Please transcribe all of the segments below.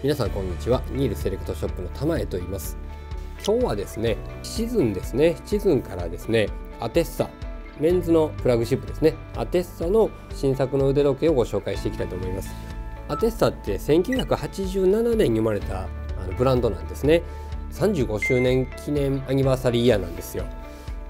皆さんこんにちは。ニールセレクトショップの玉江と言います。今日はですねシズンですね。シズンからですねアテッサメンズのフラグシップですね。アテッサの新作の腕時計をご紹介していきたいと思います。アテッサって1987年に生まれたあのブランドなんですね。35周年記念アニバーサリーイヤーなんですよ。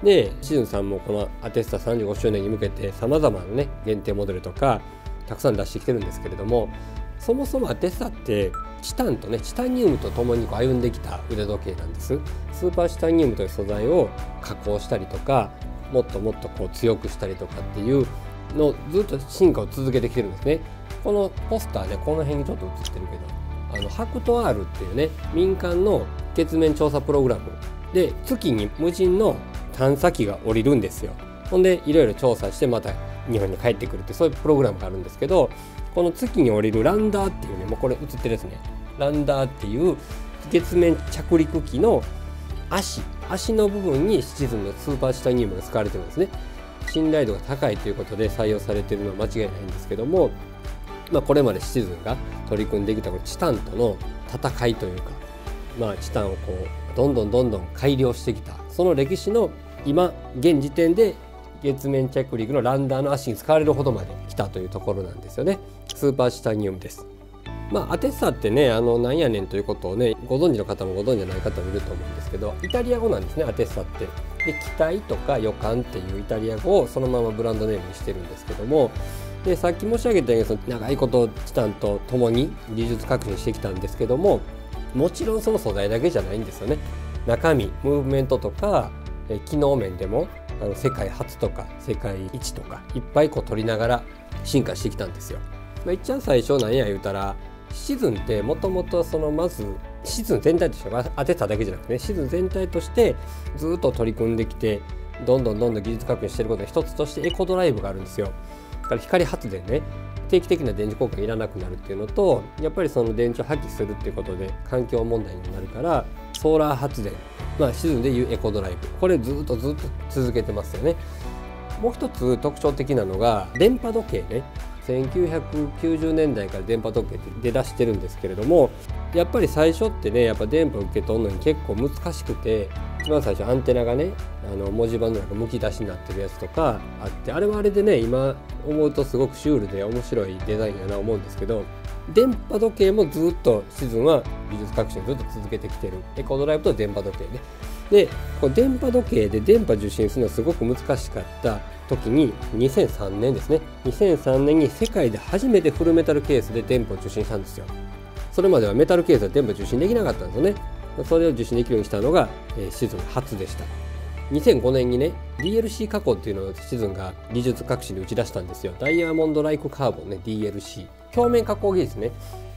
でシズンさんもこのアテッサ35周年に向けてさまざまなね限定モデルとかたくさん出してきてるんですけれどもそもそもアテッサってチタンとねチタニウムと共に歩んできた腕時計なんです。スーパーチタニウムという素材を加工したりとかもっともっとこう強くしたりとかっていうのをずっと進化を続けてきてるんですね。このポスターでこの辺にちょっと映ってるけどあのハクトアールっていうね民間の月面調査プログラムで月に無人の探査機が降りるんですよ。ほんでいろいろ調査してまた日本に帰ってくるってそういうプログラムがあるんですけどこの月に降りるランダーっていうねもうこれ映ってるですね。ランダーっていう月面着陸機の足足の部分にシチズンのスーパーチタニウムが使われてるんですね。信頼度が高いということで採用されてるのは間違いないんですけども、まあ、これまでシチズンが取り組んできたこのチタンとの戦いというか、まあ、チタンをこうどんどんどんどん改良してきたその歴史の今現時点で月面着陸のランダーの足に使われるほどまで来たというところなんですよね。スーパーチタニウムです。まあ、アテッサってねあのなんやねんということをねご存知の方もご存知じゃない方もいると思うんですけどイタリア語なんですねアテッサって。で期待とか予感っていうイタリア語をそのままブランドネームにしてるんですけどもでさっき申し上げたようにその長いことチタンと共に技術革新してきたんですけどももちろんその素材だけじゃないんですよね。中身ムーブメントとか機能面でもあの世界初とか世界一とかいっぱいこう取りながら進化してきたんですよ。まあ、いっちゃん最初なんや言うたらシズンってもともとそのまずシズン全体として当てただけじゃなくてねシズン全体としてずっと取り組んできてどんどんどんどん技術革新してることの一つとしてエコドライブがあるんですよ。だから光発電ね定期的な電池交換いらなくなるっていうのとやっぱりその電池を破棄するっていうことで環境問題になるからソーラー発電まあシズンでいうエコドライブこれずっとずっと続けてますよね。もう一つ特徴的なのが電波時計ね1990年代から電波時計って出だしてるんですけれどもやっぱり最初ってねやっぱ電波受け取るのに結構難しくて一番最初アンテナがねあの文字盤の中むき出しになってるやつとかあってあれはあれでね今思うとすごくシュールで面白いデザインやな思うんですけど電波時計もずっとシズンは技術革新をずっと続けてきてる。エコドライブと電波時計ね。でこ電波時計で電波受信するのはすごく難しかった。時に2003年ですね。2003年に世界で初めてフルメタルケースで電波を受信したんですよ。それまではメタルケースは電波受信できなかったんですよね。それを受信できるようにしたのが、えー、シズン初でした。2005年にね DLC 加工っていうのをシズンが技術革新で打ち出したんですよ。ダイヤモンドライクカーボンね DLC 表面加工技術ね。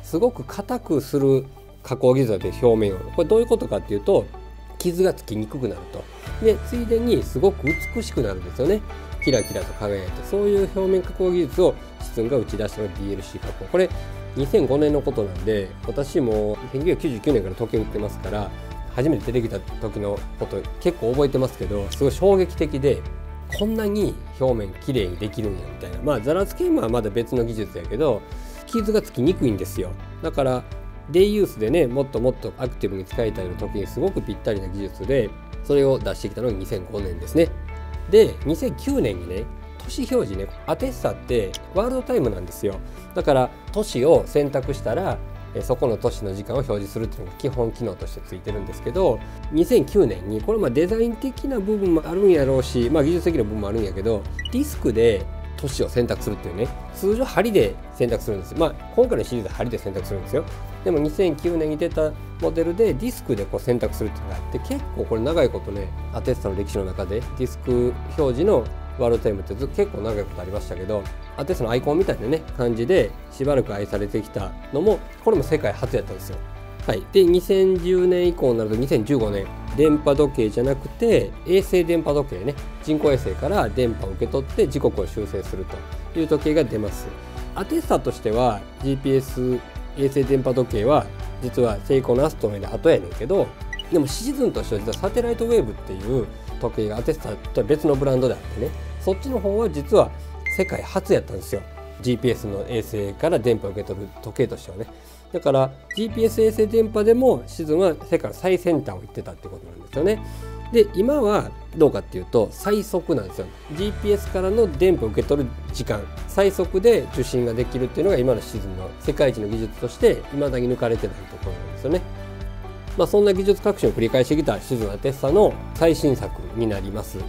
すごく硬くする加工技術で表面を。これどういうことかっていうと傷がつきにくくなると。でついでにすごく美しくなるんですよね。キラキラと輝いてそういう表面加工技術をシツンが打ち出したの DLC 加工。これ2005年のことなんで私も1999年から時計売ってますから初めて出てきた時のこと結構覚えてますけどすごい衝撃的でこんなに表面きれいにできるんやみたいな。まあザラつけはまだ別の技術やけど傷がつきにくいんですよ。だからデイユースでねもっともっとアクティブに使いたいの時にすごくぴったりな技術でそれを出してきたのが2005年ですね。で2009年にね都市表示ねアテッサってワールドタイムなんですよ。だから都市を選択したらそこの都市の時間を表示するっていうのが基本機能としてついてるんですけど2009年にこれまデザイン的な部分もあるんやろうし、まあ、技術的な部分もあるんやけどディスクで都市を選択するっていうね通常針で選択するんです。まあ今回のシリーズは針で選択するんですよ。でも2009年に出たモデルでディスクでこう選択するっていうのがあって結構これ長いことねアテスタの歴史の中でディスク表示のワールドタイムって結構長いことありましたけどアテスタのアイコンみたいなね感じでしばらく愛されてきたのもこれも世界初やったんですよ。はい、で2010年以降になると2015年電波時計じゃなくて衛星電波時計ね。人工衛星から電波を受け取って時刻を修正するという時計が出ます。アテスタとしては GPS 衛星電波時計は実はセイコーのアストロイで後やねんけどでもシーズンとしては実はサテライトウェーブっていう時計がアテスタとは別のブランドであってね。そっちの方は実は世界初やったんですよ。GPS の衛星から電波を受け取る時計としてはね。だから GPS 衛星電波でもシズンは世界最先端を行ってたってことなんですよね。で今はどうかっていうと最速なんですよ GPS からの電波を受け取る時間最速で受信ができるっていうのが今のシズンの世界一の技術として未だに抜かれてないところなんですよね。まあ、そんな技術革新を繰り返してきたシチズンアテッサの最新作になります。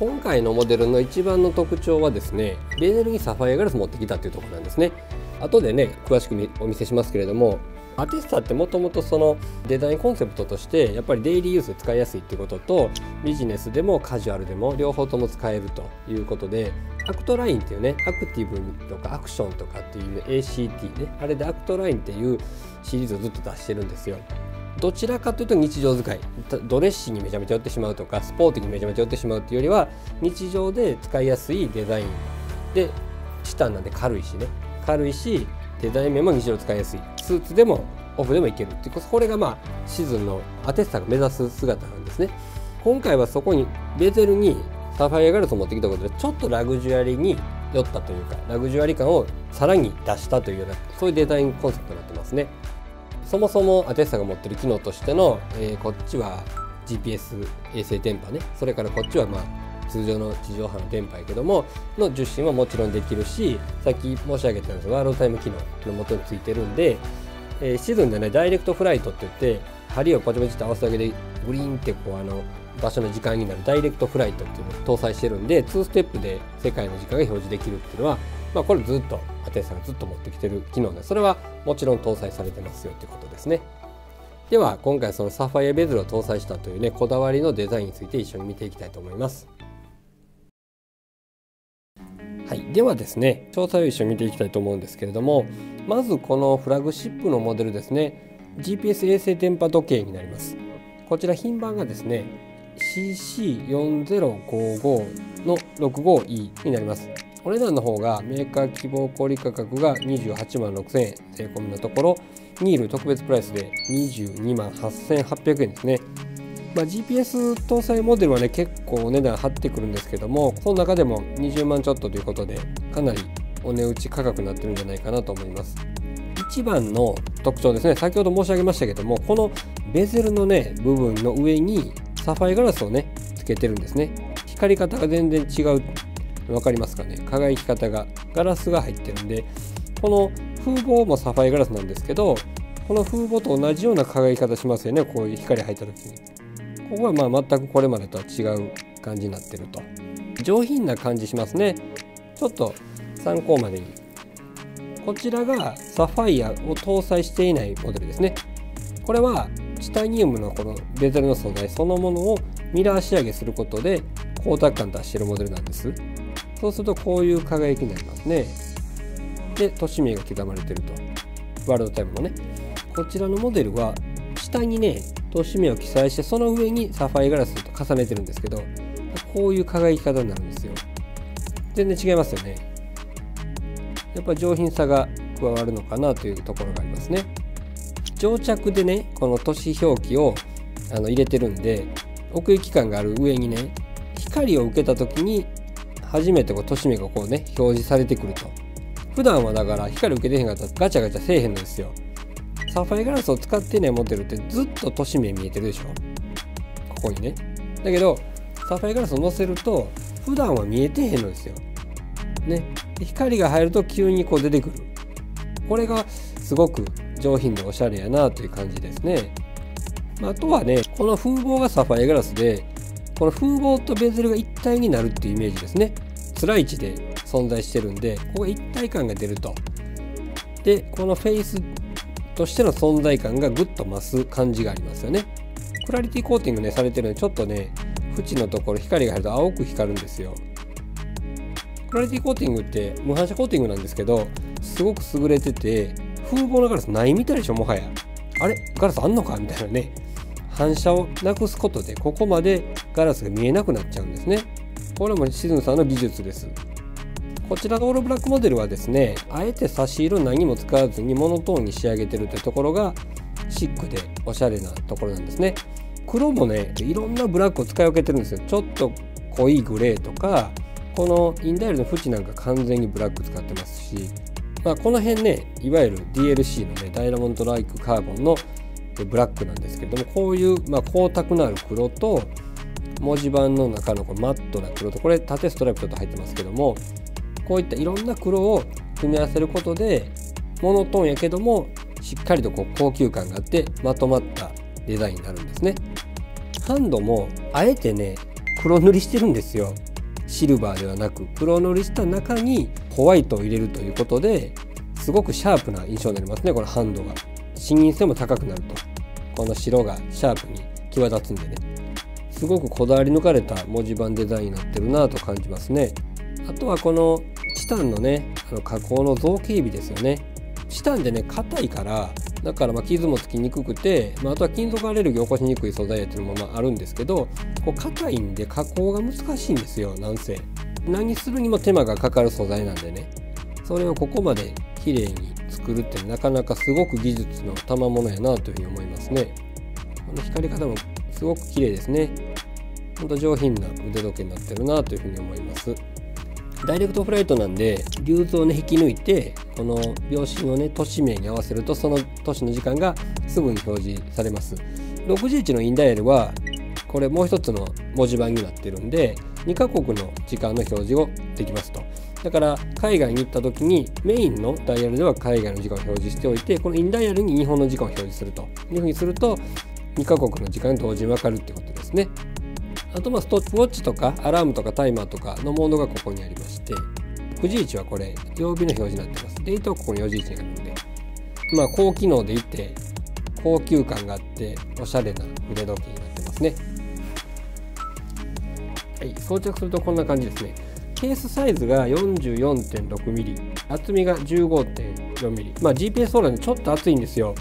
今回のモデルの一番の特徴はですねベゼルにサファイアガラス持ってきたというところなんですね。後でね詳しくお見せしますけれどもアテッサってもともとそのデザインコンセプトとしてやっぱりデイリーユースで使いやすいってこととビジネスでもカジュアルでも両方とも使えるということでアクトラインっていうねアクティブとかアクションとかっていう ACT ねあれでアクトラインっていうシリーズをずっと出してるんですよ。どちらかというと日常使い。ドレッシーにめちゃめちゃ寄ってしまうとかスポーティーにめちゃめちゃ寄ってしまうっていうよりは日常で使いやすいデザインでチタンなんで軽いしね。軽いしデザイン面も日常使いやすい。スーツでもオフでもいけるっていうこれがまあシーズンのアテッサが目指す姿なんですね。今回はそこにベゼルにサファイアガラスを持ってきたことでちょっとラグジュアリーに寄ったというかラグジュアリー感をさらに出したというようなそういうデザインコンセプトになってますね。そもそもアテッサが持ってる機能としての、えー、こっちは GPS 衛星電波ね。それからこっちはまあ通常の地上波の電波やけどもの受信はもちろんできるしさっき申し上げたんですワールドタイム機能のもとについてるんでえー、シーズンでねダイレクトフライトって言って針をポチポチって合わせだけでグリーンってこうあの場所の時間になるダイレクトフライトっていうのを搭載してるんで2ステップで世界の時間が表示できるっていうのは、まあ、これずっとアテンさんがずっと持ってきてる機能でそれはもちろん搭載されてますよっていうことですね。では今回そのサファイアベズルを搭載したというねこだわりのデザインについて一緒に見ていきたいと思います。はい、ではですね詳細を一緒に見ていきたいと思うんですけれどもまずこのフラグシップのモデルですね。GPS 衛星電波時計になります。こちら品番がですね CC4055 の 65E になります。お値段の方がメーカー希望小売価格が28万6000円。税込みのところニール特別プライスで22万8800円ですね。まあ、GPS 搭載モデルはね結構お値段張ってくるんですけどもその中でも20万ちょっとということでかなりお値打ち価格になってるんじゃないかなと思います。一番の特徴ですね先ほど申し上げましたけどもこのベゼルのね部分の上にサファイガラスをねつけてるんですね。光り方が全然違う。分かりますかね？輝き方がガラスが入ってるんでこの風防もサファイガラスなんですけどこの風防と同じような輝き方しますよねこういう光入った時に。ここはまあ全くこれまでとは違う感じになってると。上品な感じしますね。ちょっと参考までに。こちらがサファイアを搭載していないモデルですね。これはチタニウムのこのベゼルの素材そのものをミラー仕上げすることで光沢感出してるモデルなんです。そうするとこういう輝きになりますね。で都市名が刻まれてると。ワールドタイムのね。こちらのモデルは下にね都市名を記載してその上にサファイガラスと重ねてるんですけどこういう輝き方になるんですよ。全然違いますよね。やっぱ上品さが加わるのかなというところがありますね。乗着でねこの都市表記をあの入れてるんで奥行き感がある上にね光を受けた時に初めてこう都市名がこうね表示されてくると。普段はだから光受けてへんかったらガチャガチャせえへんのですよ。サファイガラスを使ってないモデルってずっと都市名見えてるでしょ？ここにね。だけどサファイガラスを乗せると普段は見えてへんのですよ。ね。光が入ると急にこう出てくる。これがすごく上品でおしゃれやなという感じですね。あとはねこの風防がサファイガラスでこの風防とベゼルが一体になるっていうイメージですね。辛い位置で存在してるんでここが一体感が出ると。でこのフェイスとしての存在感がぐっと増す感じがありますよね。クラリティコーティングねされてるのでちょっとね縁のところ光が入ると青く光るんですよ。クラリティコーティングって無反射コーティングなんですけどすごく優れてて風防のガラスないみたいでしょもはや。あれ？ガラスあんのか？みたいなね反射をなくすことでここまでガラスが見えなくなっちゃうんですね。これもシズンさんの技術です。こちらのオールブラックモデルはですねあえて差し色何も使わずにモノトーンに仕上げてるってところがシックでおしゃれなところなんですね。黒もねいろんなブラックを使い分けてるんですよ。ちょっと濃いグレーとかこのインダイルの縁なんか完全にブラック使ってますしまあ、この辺ねいわゆる DLC のねダイヤモンドライクカーボンのブラックなんですけどもこういう、まあ、光沢のある黒と文字盤の中のこのマットな黒とこれ縦ストライプちょっと入ってますけどもこういったいろんな黒を組み合わせることでモノトーンやけどもしっかりとこう高級感があってまとまったデザインになるんですね。ハンドもあえてね黒塗りしてるんですよ。シルバーではなく黒塗りした中にホワイトを入れるということですごくシャープな印象になりますねこのハンドが。視認性も高くなると。この白がシャープに際立つんでね。すごくこだわり抜かれた文字盤デザインになってるなと感じますね。あとはこのチタンのねあの加工の造形美ですよね。チタンでね硬いからだからま傷もつきにくくて、まあ、あとは金属アレルギーを起こしにくい素材っていうのもまああるんですけどこう硬いんで加工が難しいんですよなんせ。何するにも手間がかかる素材なんでね。それをここまで綺麗に作るってなかなかすごく技術の賜物やなというふうに思いますね。この光り方もすごく綺麗ですね。ほんと上品な腕時計になってるなというふうに思います。ダイレクトフライトなんで流図をね引き抜いてこの秒針をね都市名に合わせるとその都市の時間がすぐに表示されます。61のインダイヤルはこれもう一つの文字盤になってるんで2カ国の時間の表示をできますと。だから海外に行った時にメインのダイヤルでは海外の時間を表示しておいてこのインダイヤルに日本の時間を表示すると。いうふうにすると2カ国の時間同時に分かるってことですね。あとまあストップウォッチとかアラームとかタイマーとかのモードがここにありまして9時位置はこれ曜日の表示になってます。デートはここに4時位置にあるのでまあ高機能でいて高級感があっておしゃれな腕時計になってますね。はい装着するとこんな感じですね。ケースサイズが 44.6mm 厚みが 15.4mm まあ GPS ソーラーでちょっと厚いんですよ。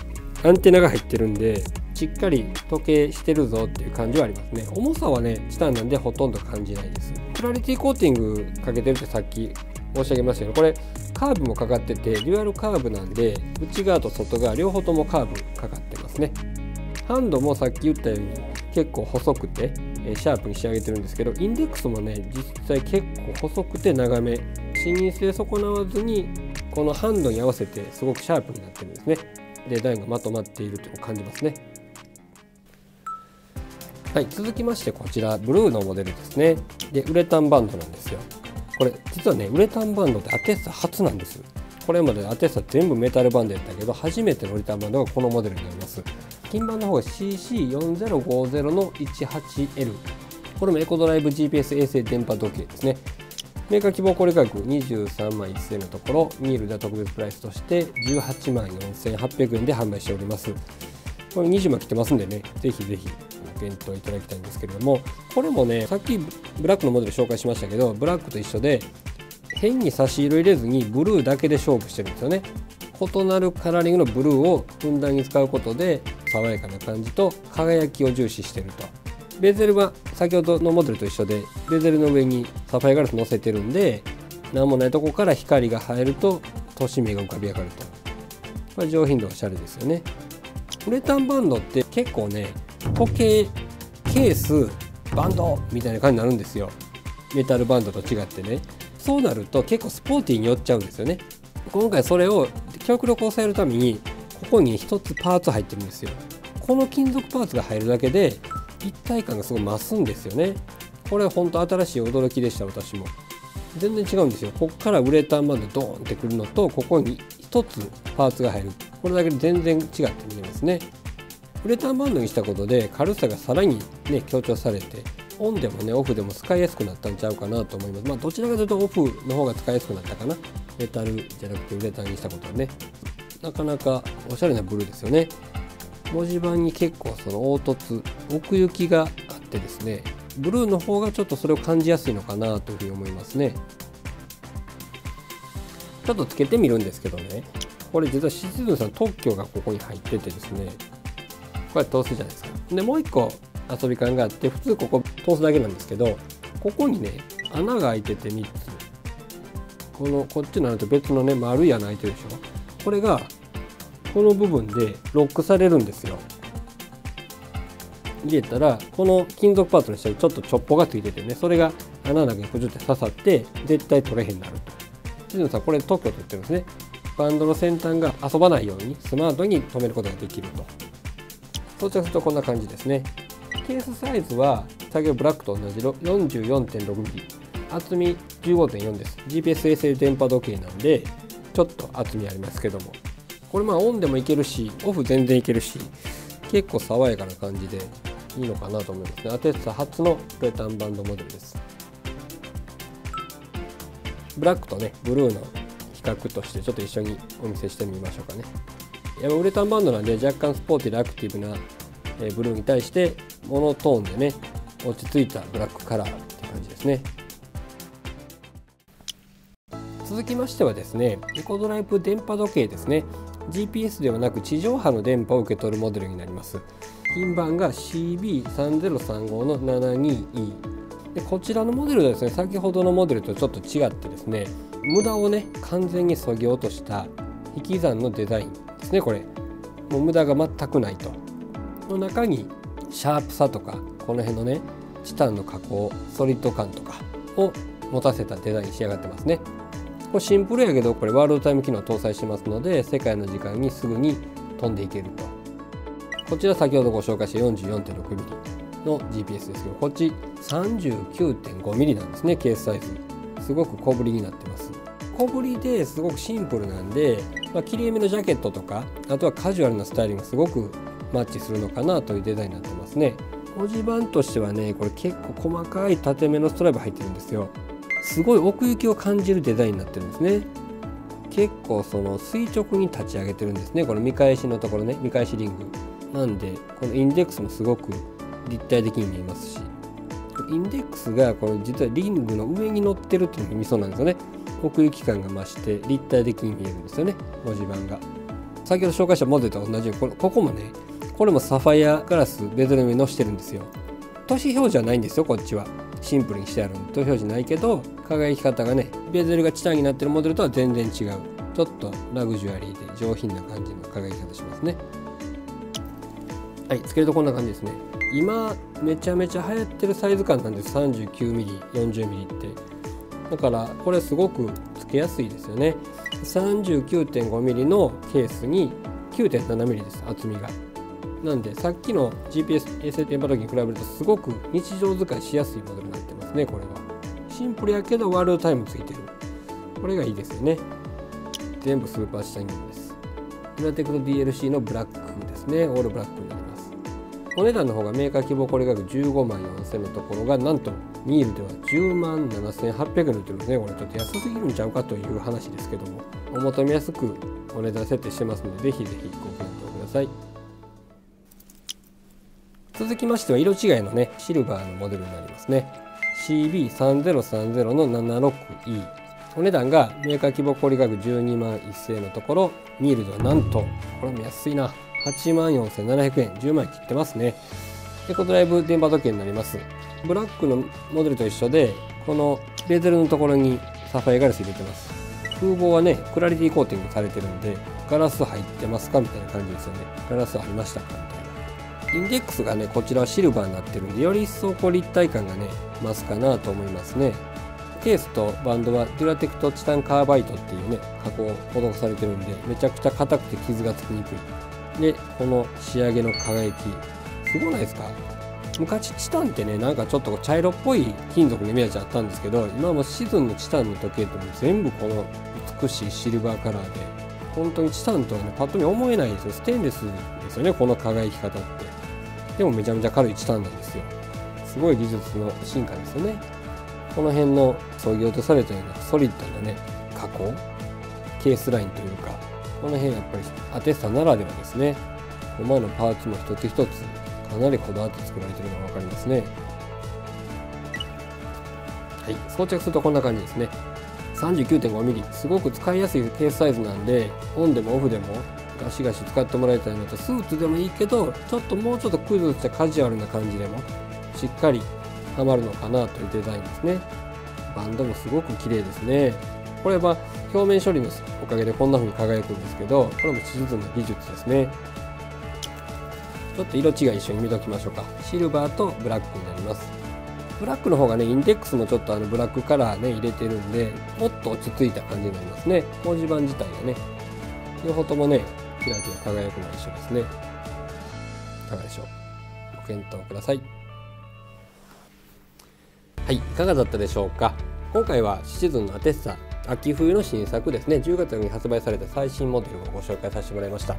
アンテナが入ってるんでしっかり時計してるぞっていう感じはありますね。重さはねチタンなんでほとんど感じないです。クラリティコーティングかけてるってさっき申し上げましたけどこれカーブもかかっててデュアルカーブなんで内側と外側両方ともカーブかかってますね。ハンドもさっき言ったように結構細くてシャープに仕上げてるんですけどインデックスもね実際結構細くて長め視認性損なわずにこのハンドに合わせてすごくシャープになってるんですね。デザインがまとまっていると感じますね。はい続きましてこちらブルーのモデルですね。でウレタンバンドなんですよ。これ実はねウレタンバンドってアテッサ初なんです。これまでアテッサ全部メタルバンドやったけど初めてのウレタンバンドがこのモデルになります。金版の方が CC4050 の 18L これもエコドライブ GPS 衛星電波時計ですね。メーカー希望小売価格23万1000円のところ。ミールでは特別プライスとして18万4800円で販売しております。これ20万切ってますんでねぜひぜひ検討いただきたいんですけれどもこれもねさっきブラックのモデル紹介しましたけどブラックと一緒で変に差し色入れずにブルーだけで勝負してるんですよね。異なるカラーリングのブルーをふんだんに使うことで爽やかな感じと輝きを重視してると。ベゼルは先ほどのモデルと一緒でベゼルの上にサファイガラス乗せてるんで何もないとこから光が入ると都市名が浮かび上がると、まあ、上品でおしゃれですよね。ウレタンバンドって結構ね時計ケースバンドみたいな感じになるんですよ。メタルバンドと違ってね。そうなると結構スポーティーに寄っちゃうんですよね。今回それを極力抑えるためにここに1つパーツ入ってるんですよ。この金属パーツが入るだけで一体感がすごい増すんですよね。これは本当新しい驚きでした私も。全然違うんですよ。ここからウレタンまでドーンってくるのとここに1つパーツが入る。これだけで全然違って見えますね。ウレタンバンドにしたことで軽さがさらにね強調されてオンでもねオフでも使いやすくなったんちゃうかなと思います。まあどちらかというとオフの方が使いやすくなったかな。メタルじゃなくてウレタンにしたことはね。なかなかおしゃれなブルーですよね。文字盤に結構その凹凸奥行きがあってですね。ブルーの方がちょっとそれを感じやすいのかなというふうに思いますね。ちょっとつけてみるんですけどね。これ実はシチズンさん特許がここに入っててですね。こうやって通すじゃないですか。でもう一個遊び感があって普通ここ通すだけなんですけどここにね穴が開いてて3つ。このこっちになると別のね丸い穴開いてるでしょ。これがこの部分でロックされるんですよ。入れたらこの金属パーツの下にちょっとチョッポがついててねそれが穴の中にプチュって刺さって絶対取れへんなると。地図さんこれ特許と言ってるんですね。バンドの先端が遊ばないようにスマートに留めることができると。装着するとこんな感じですね。ケースサイズは先ほどブラックと同じ 44.6mm 厚み15.4です。GPS-SL 電波時計なんでちょっと厚みありますけども。これまあオンでもいけるしオフ全然いけるし結構爽やかな感じでいいのかなと思いますね。アテッサ初のプレタンバンドモデルです。ブラックとねブルーの比較としてちょっと一緒にお見せしてみましょうかね。やっぱウレタンバンドなんで若干スポーティーでアクティブなブルーに対してモノトーンでね落ち着いたブラックカラーって感じですね。続きましてはですねエコドライブ電波時計ですね。GPS ではなく地上波の電波を受け取るモデルになります。品番が CB3035 の 72E でこちらのモデルはですね先ほどのモデルとちょっと違ってですね無駄をね完全に削ぎ落とした引き算のデザイン。ですねこれ。もう無駄が全くないと。の中にシャープさとかこの辺のねチタンの加工ソリッド感とかを持たせたデザイン仕上がってますね。これシンプルやけどこれワールドタイム機能搭載してますので世界の時間にすぐに飛んでいけると。こちら先ほどご紹介した 44.6mm の GPS ですけどこっち 39.5mm なんですねケースサイズ。すごく小ぶりになってます。小ぶりですごくシンプルなんで、まあ、切り絵目のジャケットとかあとはカジュアルなスタイリングすごくマッチするのかなというデザインになってますね。文字盤としてはねこれ結構細かい縦目のストライプ入ってるんですよ。すごい奥行きを感じるデザインになってるんですね。結構その垂直に立ち上げてるんですね。この見返しのところね。見返しリング。なんでこのインデックスもすごく立体的に見えますし。インデックスがこの実はリングの上に乗ってるっていうのが見そうなんですよね。奥行き感が増して立体的に見えるんですよね。文字盤が。先ほど紹介したモデルと同じようにこここもねこれもサファイアガラスベゾルの上に載してるんですよ。都市表示はないんですよこっちは。シンプルにしてある都市表示ないけど輝き方がねベゼルがチタンになってるモデルとは全然違う。ちょっとラグジュアリーで上品な感じの輝き方しますね。はいつけるとこんな感じですね。今めちゃめちゃ流行ってるサイズ感なんです。39mm40mm って。だからこれすごくつけやすいですよね。39.5mm のケースに 9.7mm です厚みが。なんでさっきの GPS 衛星電波時に比べるとすごく日常使いしやすいモデルになってますねこれは。シンプルやけどワールドタイムついてる。これがいいですよね。全部スーパーシタイングです。ウラテクト DLC のブラックですね。オールブラック。お値段の方がメーカー希望これ額15万4000円のところがなんとニールでは10万7800円で売ってるんですね。これちょっと安すぎるんちゃうかという話ですけども。お求めやすくお値段設定してますのでぜひぜひご検討ください。続きましては色違いのねシルバーのモデルになりますね。CB3030 の 76E お値段がメーカー希望小売額12万1000円のところニールではなんとこれも安いな。8万4700円10万円切ってますね。でコドライブ電波時計になります。ブラックのモデルと一緒でこのベゼルのところにサファイアガラス入れてます。風防はねクラリティコーティングされてるんでガラス入ってますかみたいな感じですよね。ガラスありましたかみたいな。インデックスがねこちらはシルバーになってるんでより一層こう立体感がね増すかなと思いますね。ケースとバンドはデュラテクトチタンカーバイトっていうね加工を施されてるんでめちゃくちゃ硬くて傷がつきにくい。でこの仕上げの輝きすごないですか？昔チタンってねなんかちょっと茶色っぽい金属のイメージあったんですけど今もシズンのチタンの時計とも全部この美しいシルバーカラーで本当にチタンとはねパッと見思えないですよ。ステンレスですよねこの輝き方って。でもめちゃめちゃ軽いチタンなんですよ。すごい技術の進化ですよね。この辺の削ぎ落とされたようなソリッドなね加工ケースラインというこの辺やっぱりアテッサならではですね。馬のパーツも一つ一つかなりこだわって作られてるのが分かりますね。はい装着するとこんな感じですね。39.5mm すごく使いやすいケースサイズなんでオンでもオフでもガシガシ使ってもらいたいのとスーツでもいいけどちょっともうちょっとクイズしたカジュアルな感じでもしっかりはまるのかなというデザインですね。バンドもすごく綺麗ですね。これは表面処理のおかげでこんな風に輝くんですけどこれも地図の技術ですね。ちょっと色違い一緒に見ときましょうか。シルバーとブラックになります。ブラックの方がねインデックスもちょっとあのブラックカラーね入れてるんでもっと落ち着いた感じになりますね。文字盤自体がね。両方ともねキラキラ輝くの一緒ですね。いかがでしょう？ご検討ください。はいいかがだったでしょうか？今回はシチズンのアテッサ秋冬の新作ですね。10月に発売された最新モデルをご紹介させてもらいました。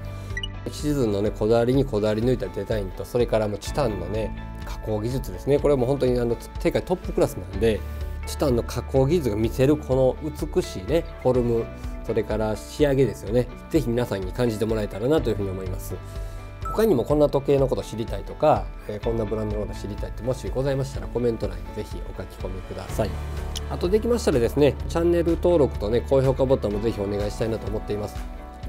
シチズンのねこだわりにこだわり抜いたデザインとそれからもチタンのね加工技術ですね。これはも本当にあの世界トップクラスなんでチタンの加工技術が見せるこの美しいねフォルムそれから仕上げですよね。是非皆さんに感じてもらえたらなというふうに思います。他にもこんな時計のこと知りたいとか、えー、こんなブランドのこと知りたいってもしございましたらコメント欄にぜひお書き込みください。あとできましたらですねチャンネル登録とね高評価ボタンもぜひお願いしたいなと思っています。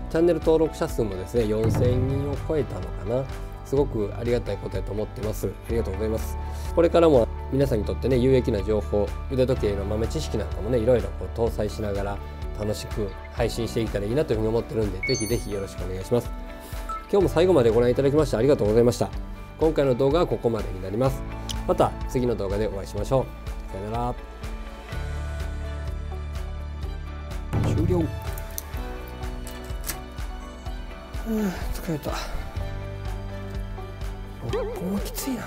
チャンネル登録者数もですね4000人を超えたのかな。すごくありがたいことやと思ってます。ありがとうございます。これからも皆さんにとってね有益な情報腕時計の豆知識なんかもねいろいろこう搭載しながら楽しく配信していったらいいなというふうに思ってるんでぜひぜひよろしくお願いします。今日も最後までご覧いただきましてありがとうございました。今回の動画はここまでになります。また次の動画でお会いしましょう。さよなら。終了。うん疲れた。6本はきついな。